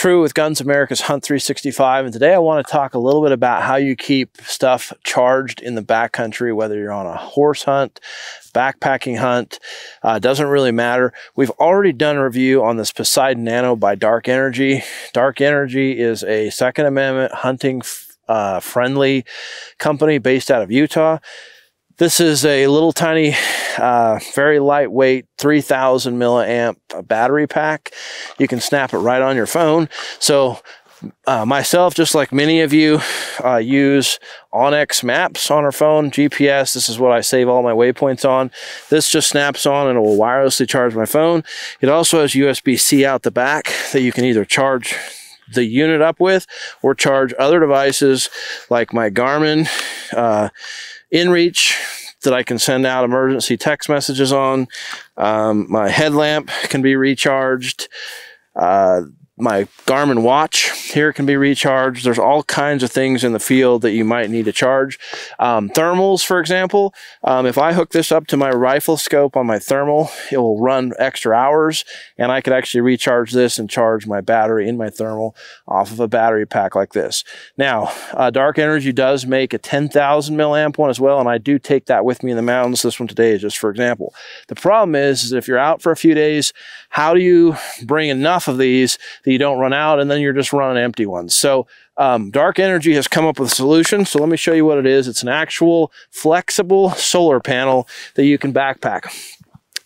True with GunsAmerica's Hunt 365, and today I want to talk a little bit about how you keep stuff charged in the backcountry, whether you're on a horse hunt, backpacking hunt, uh, doesn't really matter. We've already done a review on this Poseidon Nano by Dark Energy. Dark Energy is a Second Amendment hunting uh, friendly company based out of Utah. This is a little tiny, uh, very lightweight 3000 milliamp battery pack. You can snap it right on your phone. So uh, myself, just like many of you, uh, use onX Maps on our phone, GPS. This is what I save all my waypoints on. This just snaps on and it will wirelessly charge my phone. It also has USB-C out the back that you can either charge the unit up with or charge other devices like my Garmin, uh, inReach that I can send out emergency text messages on. Um, my headlamp can be recharged. Uh, my Garmin watch here can be recharged. There's all kinds of things in the field that you might need to charge. Um, thermals, for example, um, if I hook this up to my rifle scope on my thermal, it will run extra hours and I could actually recharge this and charge my battery in my thermal off of a battery pack like this. Now, uh, Dark Energy does make a 10,000 milliamp one as well, and I do take that with me in the mountains. This one today is just for example. The problem is, is if you're out for a few days, how do you bring enough of these that you don't run out and then you're just running empty ones. So um, Dark Energy has come up with a solution. So let me show you what it is. It's an actual flexible solar panel that you can backpack.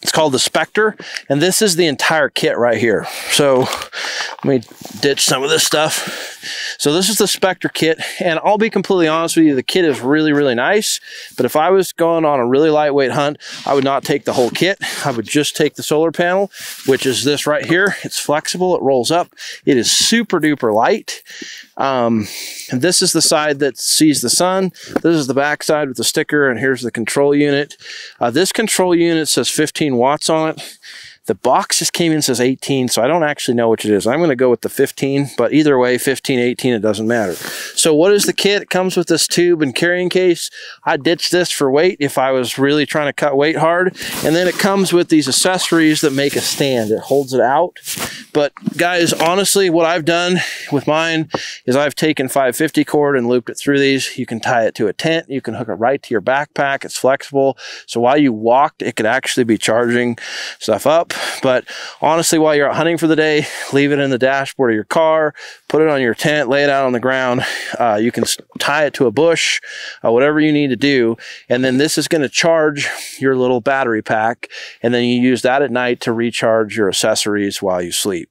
It's called the Spectre, and this is the entire kit right here. So let me ditch some of this stuff. So this is the Spectre kit, and I'll be completely honest with you, the kit is really, really nice, but if I was going on a really lightweight hunt, I would not take the whole kit. I would just take the solar panel, which is this right here. It's flexible, it rolls up. It is super duper light. Um, and this is the side that sees the sun. This is the back side with the sticker, and here's the control unit. Uh, this control unit says 15 watts on it. The box just came in says 18, so I don't actually know which it is. I'm going to go with the 15, but either way, 15, 18, it doesn't matter. So what is the kit? It comes with this tube and carrying case. I ditched this for weight if I was really trying to cut weight hard. And then it comes with these accessories that make a stand. It holds it out. But guys, honestly, what I've done with mine is I've taken 550 cord and looped it through these. You can tie it to a tent. You can hook it right to your backpack. It's flexible. So while you walked, it could actually be charging stuff up. But honestly, while you're out hunting for the day, leave it in the dashboard of your car, put it on your tent, lay it out on the ground. Uh, you can tie it to a bush, uh, whatever you need to do. And then this is going to charge your little battery pack. And then you use that at night to recharge your accessories while you sleep.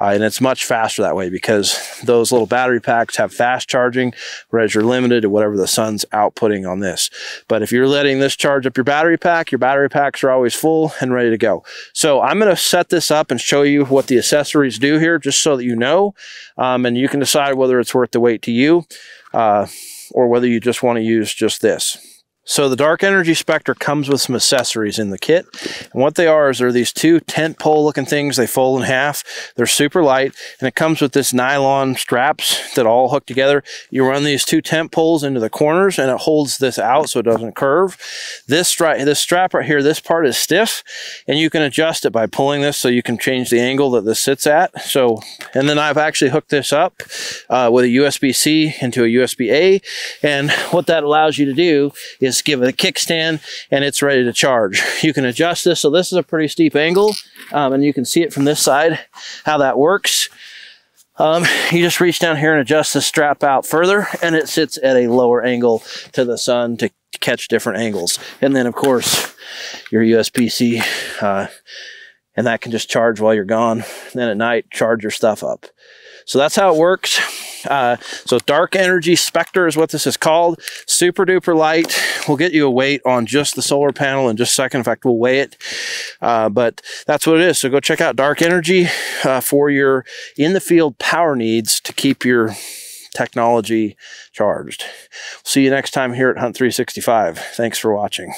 Uh, and it's much faster that way because those little battery packs have fast charging, whereas you're limited to whatever the sun's outputting on this. But if you're letting this charge up your battery pack, your battery packs are always full and ready to go. So I'm going to set this up and show you what the accessories do here, just so that you know, um, and you can decide whether it's worth the wait to you uh, or whether you just want to use just this. So the Dark Energy Spectre comes with some accessories in the kit. And what they are is they're these two tent pole looking things. They fold in half. They're super light. And it comes with this nylon straps that all hook together. You run these two tent poles into the corners and it holds this out so it doesn't curve. This, strap, this strap right here, this part is stiff and you can adjust it by pulling this so you can change the angle that this sits at. So, and then I've actually hooked this up uh, with a USB-C into a USB-A. And what that allows you to do is give it a kickstand and it's ready to charge. You can adjust this. So this is a pretty steep angle um, and you can see it from this side, how that works. Um, you just reach down here and adjust the strap out further and it sits at a lower angle to the sun to catch different angles. And then of course your USB-C uh, and that can just charge while you're gone. And then at night, charge your stuff up. So that's how it works. Uh, so dark energy spectre is what this is called. Super duper light. We'll get you a weight on just the solar panel in just a second. In fact, we'll weigh it. Uh, but that's what it is. So go check out dark energy uh, for your in the field power needs to keep your technology charged. We'll see you next time here at Hunt 365. Thanks for watching.